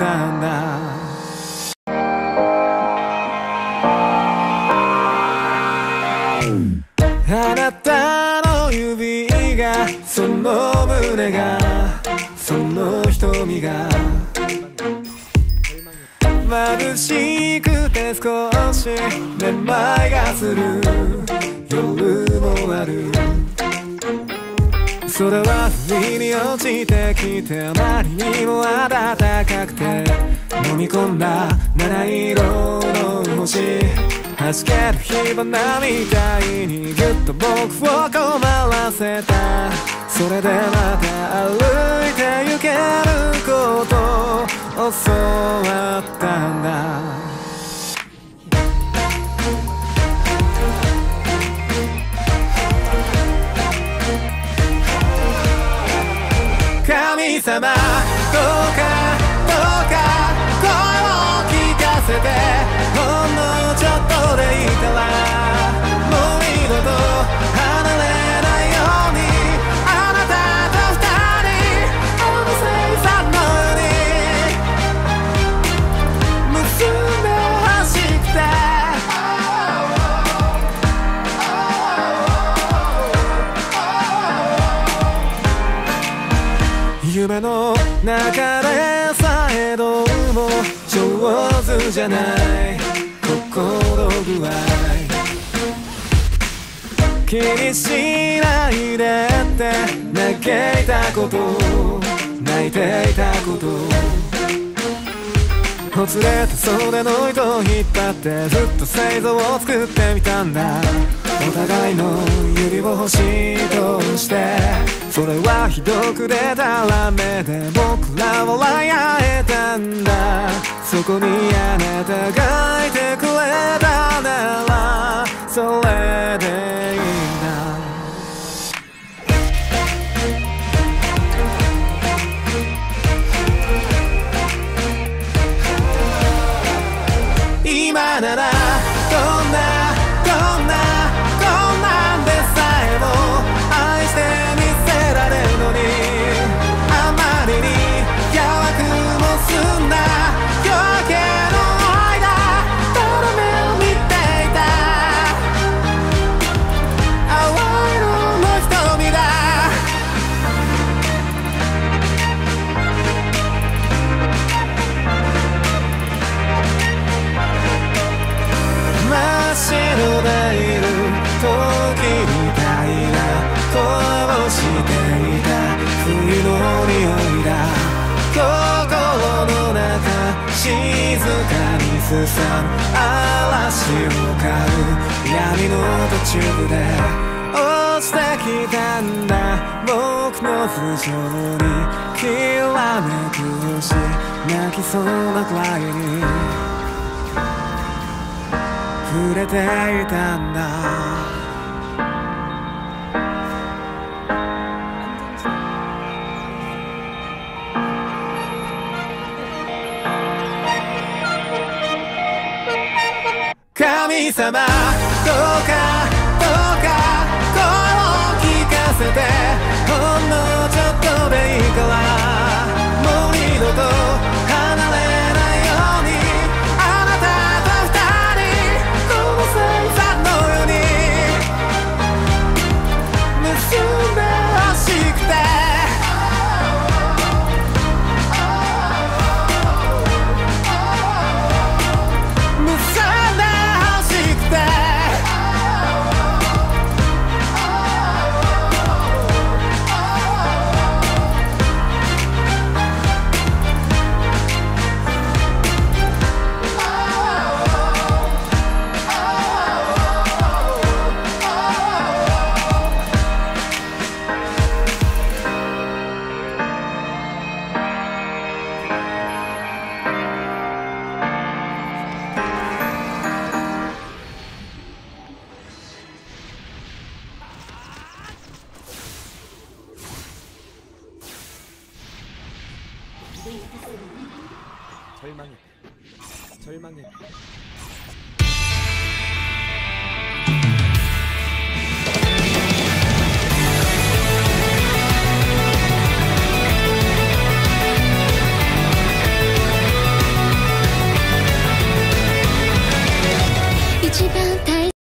たんだあなたの指がその胸がその瞳が眩しくて少しめまいがする。夜もある。それは不意に落ちてきてあまりにも暖かくて飲み込んだ七色の星弾ける火花みたいにぎゅっと僕を困らせた。それでまた歩いて行けることを教わったんだ。神様どうかどうか声を聞かせてほんのちょっとでいいから夢の中でさえどうも上手じゃない心具合気にしないでって嘆いたこと泣いていたことほつれた袖の糸を引っ張ってずっと製造を作ってみたんだ。お互いの指を星としてそれはひどくでたらめで僕らは笑い合えたんだ。そこにあなたがいてくれ。静かにすさむ嵐を飼う闇の途中で落ちてきたんだ。僕の頭上にきらめく星泣きそうなくらいに。触れていたんだ。神様どうかどうか声を聞かせて。 절망의 절망의